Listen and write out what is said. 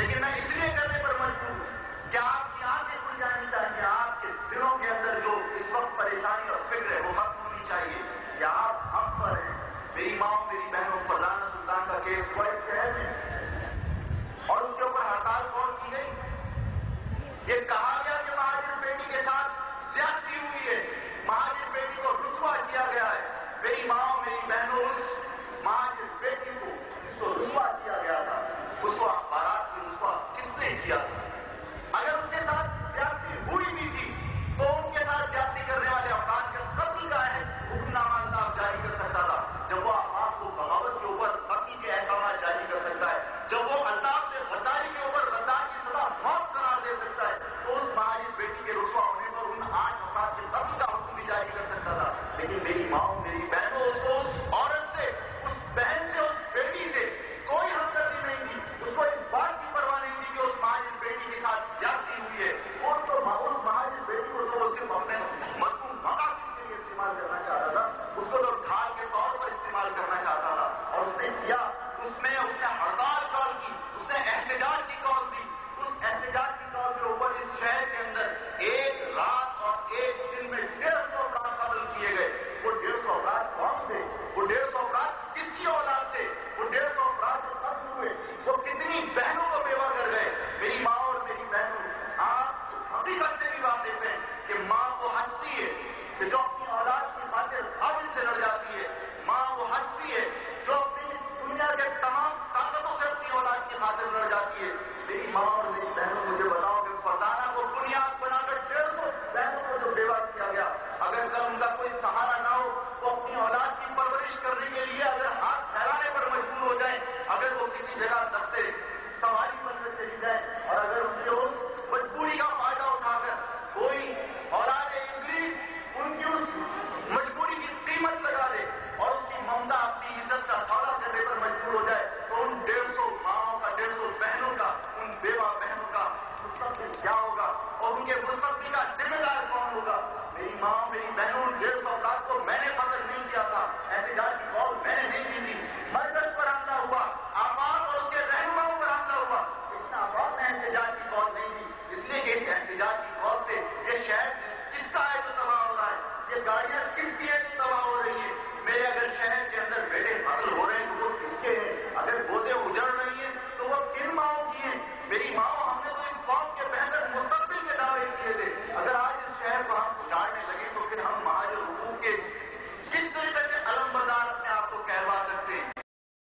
लेकिन मैं इसलिए करने पर मजबूर हूँ कि आपकी आँखें खुल जानी चाहिए आपके दिलों के अंदर जो इस वक्त परेशानी और फ़िक्र है, वो मत होनी चाहिए कि आप हम पर हैं। मेरी माओ मेरी बहनों पर लाना सुल्तान का केस बड़े शहर में और उसके ऊपर हड़ताल कौन की गई? ये कहा गया कि महाजन बेटी के साथ ज्यादती हुई है महाजन बेटी को रुकवा किया गया है। मेरी माओ मेरी बहनों, उस महाजन बेटी को जिसको रुतवा किया गया था, उसको आप बारात नहीं किया। अगर उनके साथ ज्यादती हुई भी थी तो उनके साथ ज्यादती करने वाले अफगान का कत्ल का है हुक्मनामा अंदाज जारी कर सकता था। जब वो अफगान को बगावत के ऊपर पति के अहकाम जारी कर सकता है। जब वो अंदाज से गद्दारी के ऊपर लद्दाख की सदा मौत करार दे सकता है तो उस महारी बेटी के रुसवा होने पर उन आठ अफगान के कत्ल का हुक्म भी जारी कर सकता था। लेकिन मेरी माओ मेरी बहन बहनों को बेवा कर गए मेरी माँ और मेरी बहनों। आप हकीकत से भी वाकिफ हैं कि माँ वो हंसती है कि जो अपनी औलाद की खातिर हाजिर से लड़ जाती है। माँ वो हंसती है जो अपनी दुनिया के तमाम ताकतों से अपनी औलाद की खातिर लड़ जाती है। मेरी माँ और मेरी बहनों, मुझे बताओ कि फसाना को बुनियाद बनाकर डेढ़ सौ बहनों को तो जो बेवा किया गया। अगर कल उनका कोई सहारा ना हो वो अपनी औलाद की परवरिश करने के लिए अगर हाथ फैलाने पर मजबूर हो जाए, अगर वो किसी जगह दस्ते सवारी पर चली जाए और अगर उनके गाड़ियाँ किस लिए तबाह हो रही है? मेरे अगर शहर के अंदर बेटे फ़सल हो रहे हैं तो वो किसके हैं? अगर पौधे उजड़ रही हैं तो वो किन माओ की हैं? मेरी माओ हमने तो इस कौम के बेहतर